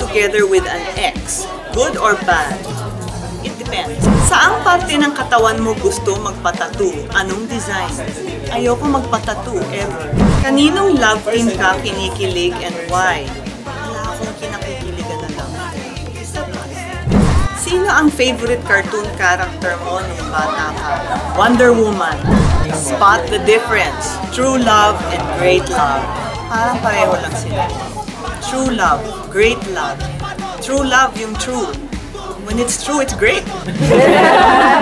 together with an ex? Good or bad? It depends. Saang parte ng katawan mo gusto magpatattoo? Anong design? Ayoko magpatattoo ever. Kaninong love team ka kinikilig and why? Wala akong kinakikiligan na love. Sino ang favorite cartoon character mo nung bata ka? Wonder Woman. Spot the difference. True love and great love. Parang pareho lang sila. True love, great love. True love yung true. When it's true, it's great.